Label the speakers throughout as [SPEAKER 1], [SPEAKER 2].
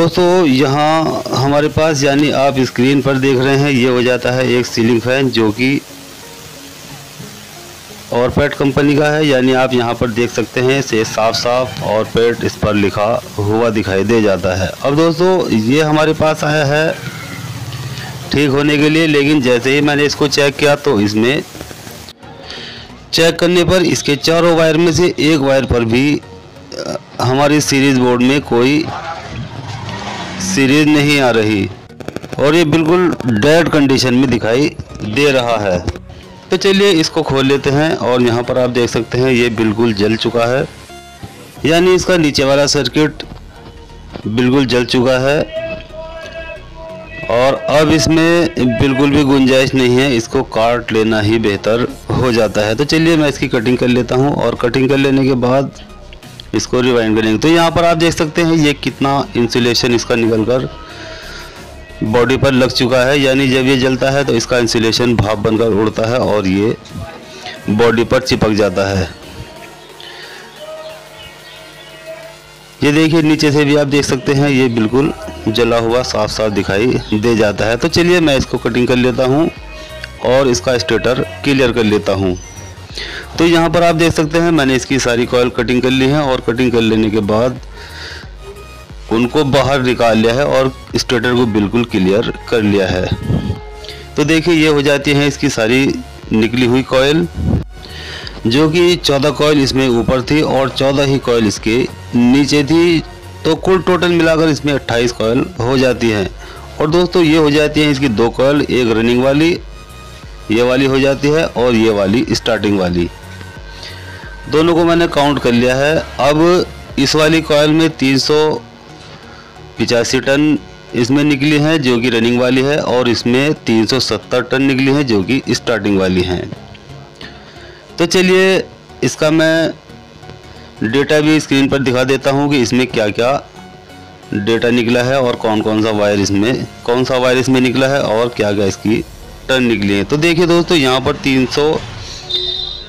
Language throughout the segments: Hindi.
[SPEAKER 1] दोस्तों, यहाँ हमारे पास यानी आप स्क्रीन पर देख रहे हैं, ये हो जाता है एक सीलिंग फ़ैन जो कि और पेट कंपनी का है। यानी आप यहाँ पर देख सकते हैं से साफ़ साफ़ और पेट इस पर लिखा हुआ दिखाई दे जाता है। अब दोस्तों, ये हमारे पास आया है ठीक होने के लिए, लेकिन जैसे ही मैंने इसको चेक किया तो इसमें चेक करने पर इसके चारों वायर में से एक वायर पर भी हमारी सीरीज़ बोर्ड में कोई सीरीज़ नहीं आ रही और ये बिल्कुल डेड कंडीशन में दिखाई दे रहा है। तो चलिए इसको खोल लेते हैं और यहाँ पर आप देख सकते हैं ये बिल्कुल जल चुका है। यानी इसका नीचे वाला सर्किट बिल्कुल जल चुका है और अब इसमें बिल्कुल भी गुंजाइश नहीं है, इसको काट लेना ही बेहतर हो जाता है। तो चलिए मैं इसकी कटिंग कर लेता हूँ और कटिंग कर लेने के बाद इसको रिवाइंड करेंगे। तो यहाँ पर आप देख सकते हैं, ये कितना इंसुलेशन इसका निकल कर बॉडी पर लग चुका है। यानी जब ये जलता है तो इसका इंसुलेशन भाप बनकर उड़ता है और ये बॉडी पर चिपक जाता है। ये देखिए, नीचे से भी आप देख सकते हैं, ये बिल्कुल जला हुआ साफ़ साफ़ दिखाई दे जाता है। तो चलिए, मैं इसको कटिंग कर लेता हूँ और इसका स्टेटर क्लियर कर लेता हूँ। तो यहाँ पर आप देख सकते हैं, मैंने इसकी सारी कॉयल कटिंग कर ली है और कटिंग कर लेने के बाद उनको बाहर निकाल लिया है और स्टेटर को बिल्कुल क्लियर कर लिया है। तो देखिए, ये हो जाती है इसकी सारी निकली हुई कॉयल जो कि चौदह कॉयल इसमें ऊपर थी और चौदह ही कॉयल इसके नीचे थी। तो कुल टोटल मिलाकर इसमें अट्ठाईस कॉयल हो जाती हैं। और दोस्तों, ये हो जाती हैं इसकी दो कॉयल एक रनिंग वाली ये वाली हो जाती है और ये वाली स्टार्टिंग वाली। दोनों को मैंने काउंट कर लिया है। अब इस वाली कॉयल में तीन टन इसमें निकली हैं, जो कि रनिंग वाली है, और इसमें 370 टन निकली हैं, जो कि स्टार्टिंग वाली हैं। तो चलिए, इसका मैं डेटा भी स्क्रीन पर दिखा देता हूँ कि इसमें क्या क्या डेटा निकला है और कौन कौन सा वायर इसमें, कौन सा वायर इसमें निकला है और क्या क्या इसकी टन निकली है। तो देखिए दोस्तों, यहाँ पर तीन सौ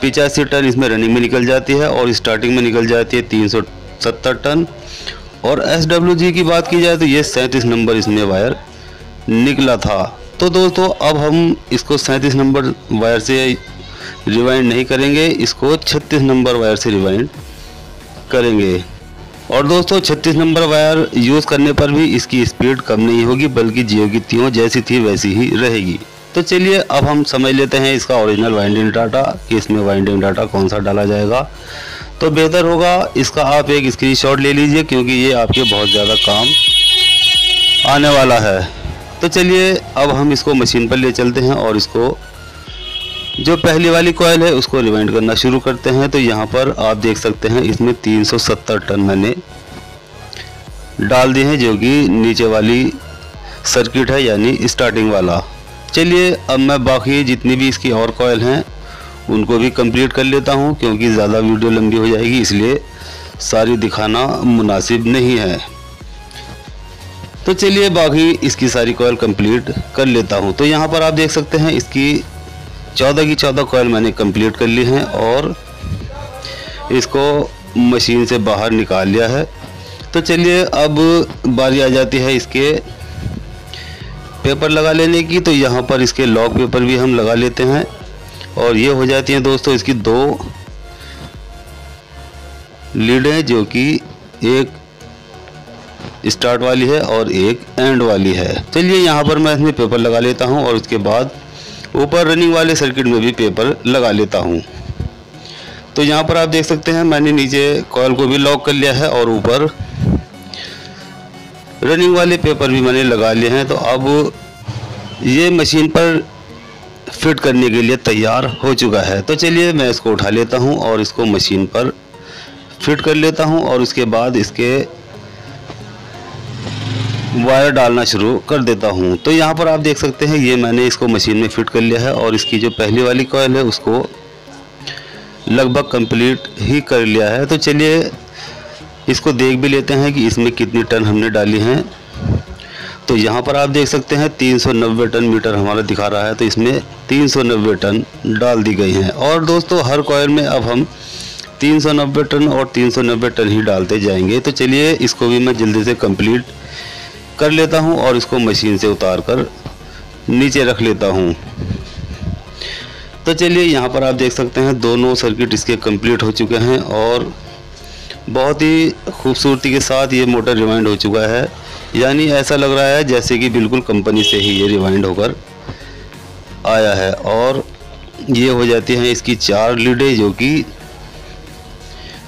[SPEAKER 1] पिचासी टन इसमें रनिंग में निकल जाती है और स्टार्टिंग में निकल जाती है तीन सौ सत्तर टन और एस डब्ल्यू जी की बात की जाए तो ये सैंतीस नंबर इसमें वायर निकला था। तो दोस्तों, अब हम इसको सैंतीस नंबर वायर से रिवाइंड नहीं करेंगे, इसको छत्तीस नंबर वायर से रिवाइंड करेंगे। और दोस्तों, छत्तीस नंबर वायर यूज़ करने पर भी इसकी स्पीड कम नहीं होगी, बल्कि जियो की त्यों जैसी थी वैसी ही रहेगी। तो चलिए, अब हम समझ लेते हैं इसका ओरिजिनल वाइंडिंग डाटा कि इसमें वाइंडिंग डाटा कौन सा डाला जाएगा। तो बेहतर होगा, इसका आप एक स्क्रीनशॉट ले लीजिए, क्योंकि ये आपके बहुत ज़्यादा काम आने वाला है। तो चलिए, अब हम इसको मशीन पर ले चलते हैं और इसको, जो पहली वाली कॉयल है, उसको रिवाइंड करना शुरू करते हैं। तो यहाँ पर आप देख सकते हैं, इसमें 370 टन मैंने डाल दिए हैं, जो कि नीचे वाली सर्किट है, यानी स्टार्टिंग वाला। चलिए, अब मैं बाकी जितनी भी इसकी और कॉयल हैं, उनको भी कंप्लीट कर लेता हूँ, क्योंकि ज़्यादा वीडियो लंबी हो जाएगी, इसलिए सारी दिखाना मुनासिब नहीं है। तो चलिए, बाकी इसकी सारी कॉयल कंप्लीट कर लेता हूँ। तो यहाँ पर आप देख सकते हैं, इसकी चौदह की चौदह कॉयल मैंने कंप्लीट कर ली हैं और इसको मशीन से बाहर निकाल लिया है। तो चलिए, अब बारी आ जाती है इसके पेपर लगा लेने की तो यहाँ पर इसके लॉक पेपर भी हम लगा लेते हैं। और ये हो जाती हैं दोस्तों, इसकी दो लीडें जो कि एक स्टार्ट वाली है और एक एंड वाली है। चलिए यहाँ पर मैं इसमें पेपर लगा लेता हूँ और उसके बाद ऊपर रनिंग वाले सर्किट में भी पेपर लगा लेता हूँ। तो यहाँ पर आप देख सकते हैं, मैंने नीचे कॉयल को भी लॉक कर लिया है और ऊपर रनिंग वाले पेपर भी मैंने लगा लिए हैं तो अब ये मशीन पर फिट करने के लिए तैयार हो चुका है। तो चलिए मैं इसको उठा लेता हूँ और इसको मशीन पर फिट कर लेता हूँ और उसके बाद इसके वायर डालना शुरू कर देता हूँ। तो यहाँ पर आप देख सकते हैं, ये मैंने इसको मशीन में फिट कर लिया है और इसकी जो पहली वाली कॉयल है, उसको लगभग कंप्लीट ही कर लिया है। तो चलिए इसको देख भी लेते हैं कि इसमें कितनी टन हमने डाली हैं। तो यहाँ पर आप देख सकते हैं 390 टन मीटर हमारा दिखा रहा है तो इसमें 390 टन डाल दी गई हैं। और दोस्तों, हर कॉयल में अब हम 390 टन और 390 टन ही डालते जाएँगे। तो चलिए, इसको भी मैं जल्दी से कंप्लीट कर लेता हूँ और इसको मशीन से उतार कर नीचे रख लेता हूँ। तो चलिए, यहाँ पर आप देख सकते हैं, दोनों सर्किट इसके कंप्लीट हो चुके हैं और बहुत ही खूबसूरती के साथ ये मोटर रिवाइंड हो चुका है। यानी ऐसा लग रहा है जैसे कि बिल्कुल कंपनी से ही ये रिवाइंड होकर आया है। और ये हो जाती हैं इसकी चार लीडें जो कि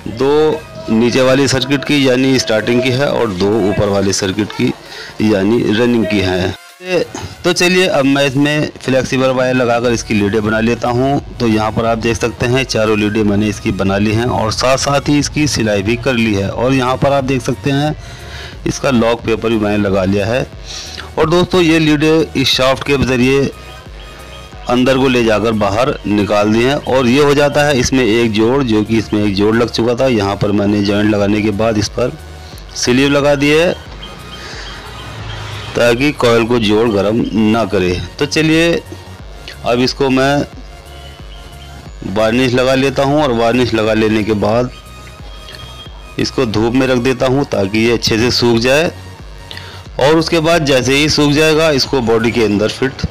[SPEAKER 1] दो नीचे वाली सर्किट की, यानी स्टार्टिंग की है, और दो ऊपर वाले सर्किट की, यानी रनिंग की है। तो चलिए, अब मैं इसमें फ्लेक्सिबल वायर लगाकर इसकी लीडें बना लेता हूँ। तो यहाँ पर आप देख सकते हैं, चारों लीडें मैंने इसकी बना ली हैं और साथ साथ ही इसकी सिलाई भी कर ली है। और यहाँ पर आप देख सकते हैं, इसका लॉक पेपर भी मैंने लगा लिया है। और दोस्तों, ये लीडें इस शाफ्ट के ज़रिए अंदर को ले जाकर बाहर निकाल दी हैं और ये हो जाता है इसमें एक जोड़, जो कि इसमें एक जोड़ लग चुका था। यहाँ पर मैंने जॉइंट लगाने के बाद इस पर स्लीव लगा दिए ताकि कोयल को जोड़ गर्म ना करे। तो चलिए, अब इसको मैं वार्निश लगा लेता हूँ और वार्निश लगा लेने के बाद इसको धूप में रख देता हूँ ताकि ये अच्छे से सूख जाए। और उसके बाद जैसे ही सूख जाएगा, इसको बॉडी के अंदर फिट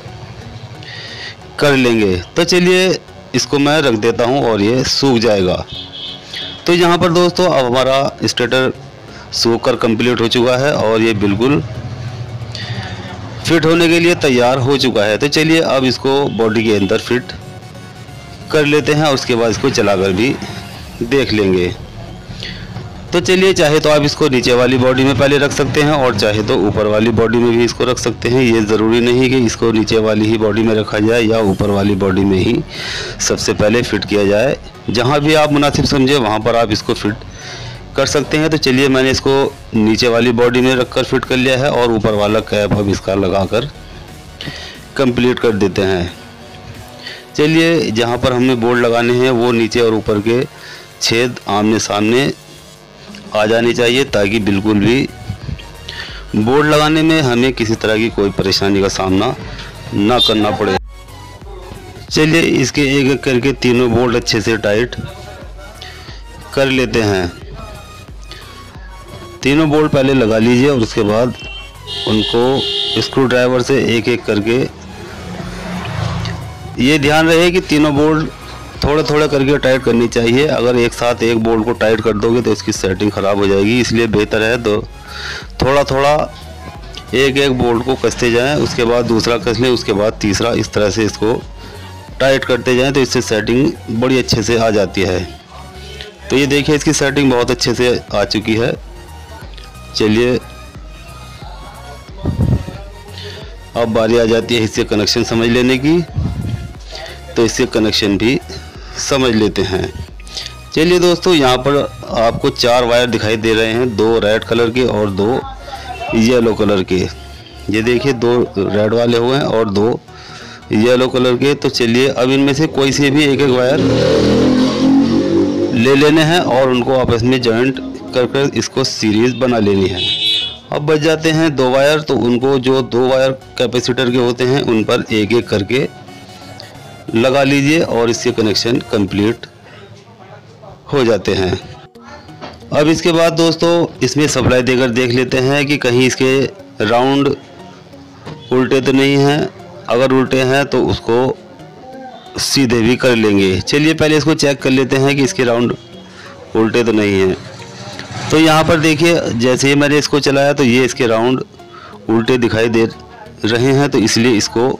[SPEAKER 1] कर लेंगे। तो चलिए, इसको मैं रख देता हूँ और ये सूख जाएगा। तो यहाँ पर दोस्तों, अब हमारा स्टेटर सूख कर कंप्लीट हो चुका है और ये बिल्कुल फिट होने के लिए तैयार हो चुका है। तो चलिए अब इसको बॉडी के अंदर फिट कर लेते हैं और उसके बाद इसको चलाकर भी देख लेंगे। तो चलिए, चाहे तो आप इसको नीचे वाली बॉडी में पहले रख सकते हैं और चाहे तो ऊपर वाली बॉडी में भी इसको रख सकते हैं। ये ज़रूरी नहीं कि इसको नीचे वाली ही बॉडी में रखा जाए या ऊपर वाली बॉडी में ही सबसे पहले फिट किया जाए। जहाँ भी आप मुनासिब समझे, वहाँ पर आप इसको फिट कर सकते हैं तो चलिए मैंने इसको नीचे वाली बॉडी में रख कर फिट कर लिया है और ऊपर वाला कैप अब इसका लगा कर कंप्लीट कर देते हैं। चलिए, जहाँ पर हमें बोर्ड लगाने हैं, वो नीचे और ऊपर के छेद आमने सामने आ जानी चाहिए, ताकि बिल्कुल भी बोर्ड लगाने में हमें किसी तरह की कोई परेशानी का सामना ना करना पड़े। चलिए, इसके एक एक करके तीनों बोल्ट अच्छे से टाइट कर लेते हैं। तीनों बोल्ट पहले लगा लीजिए और उसके बाद उनको स्क्रू ड्राइवर से एक एक करके। ये ध्यान रहे कि तीनों बोल्ट थोड़ा थोड़ा करके टाइट करनी चाहिए। अगर एक साथ एक बोल्ट को टाइट कर दोगे तो इसकी सेटिंग ख़राब हो जाएगी। इसलिए बेहतर है तो थोड़ा थोड़ा एक एक बोल्ट को कसते जाएँ, उसके बाद दूसरा कस लें, उसके बाद तीसरा। इस तरह से इसको टाइट करते जाएँ तो इससे सेटिंग बड़ी अच्छे से आ जाती है। तो ये देखिए, इसकी सेटिंग बहुत अच्छे से आ चुकी है। चलिए। अब बारी आ जाती है इससे कनेक्शन समझ लेने की। तो इससे कनेक्शन भी समझ लेते हैं। चलिए दोस्तों, यहाँ पर आपको चार वायर दिखाई दे रहे हैं। दो रेड कलर के और दो येलो कलर के। ये देखिए, दो रेड वाले हुए हैं और दो येलो कलर के। तो चलिए, अब इनमें से कोई से भी एक एक वायर ले लेने हैं और उनको आपस में जॉइंट कर कर इसको सीरीज़ बना लेनी है। अब बच जाते हैं दो वायर तो उनको जो दो वायर कैपेसिटर के होते हैं, उन पर एक एक करके लगा लीजिए और इसके कनेक्शन कंप्लीट हो जाते हैं। अब इसके बाद दोस्तों, इसमें सप्लाई देकर देख लेते हैं कि कहीं इसके राउंड उल्टे तो नहीं हैं। अगर उल्टे हैं तो उसको सीधे भी कर लेंगे। चलिए पहले इसको चेक कर लेते हैं कि इसके राउंड उल्टे तो नहीं हैं। तो यहाँ पर देखिए, जैसे ही मैंने इसको चलाया तो ये इसके राउंड उल्टे दिखाई दे रहे हैं तो इसलिए इसको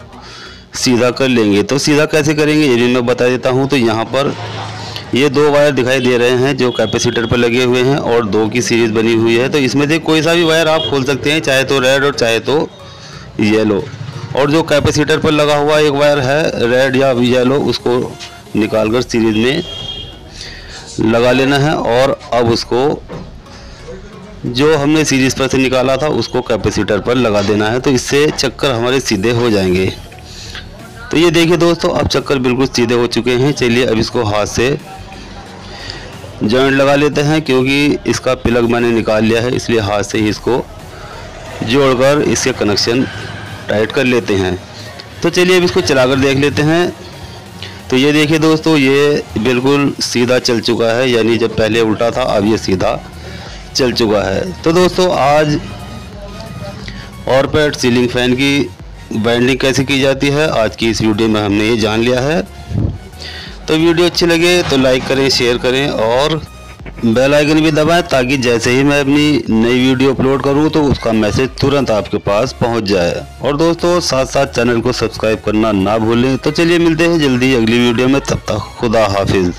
[SPEAKER 1] सीधा कर लेंगे। तो सीधा कैसे करेंगे, ये भी मैं बता देता हूँ। तो यहाँ पर ये दो वायर दिखाई दे रहे हैं, जो कैपेसिटर पर लगे हुए हैं, और दो की सीरीज़ बनी हुई है। तो इसमें से कोई सा भी वायर आप खोल सकते हैं, चाहे तो रेड और चाहे तो येलो। और जो कैपेसिटर पर लगा हुआ एक वायर है, रेड या येलो, उसको निकाल कर सीरीज़ में लगा लेना है, और अब उसको जो हमने सीरीज़ पर से निकाला था, उसको कैपेसिटर पर लगा देना है तो इससे चक्कर हमारे सीधे हो जाएँगे। तो ये देखिए दोस्तों, अब चक्कर बिल्कुल सीधे हो चुके हैं। चलिए अब इसको हाथ से जॉइंट लगा लेते हैं, क्योंकि इसका प्लग मैंने निकाल लिया है, इसलिए हाथ से ही इसको जोड़कर इसके कनेक्शन टाइट कर लेते हैं। तो चलिए अब इसको चलाकर देख लेते हैं। तो ये देखिए दोस्तों, ये बिल्कुल सीधा चल चुका है, यानी जब पहले उल्टा था, अब ये सीधा चल चुका है। तो दोस्तों, आज और पेट सीलिंग फ़ैन की बाइंडिंग कैसे की जाती है, आज की इस वीडियो में हमने ये जान लिया है। तो वीडियो अच्छी लगे तो लाइक करें शेयर करें और बेल आइकन भी दबाएँ ताकि जैसे ही मैं अपनी नई वीडियो अपलोड करूँ तो उसका मैसेज तुरंत आपके पास पहुँच जाए। और दोस्तों साथ साथ चैनल को सब्सक्राइब करना ना भूलें। तो चलिए मिलते हैं जल्दी अगली वीडियो में। तब तक खुदा हाफिज़।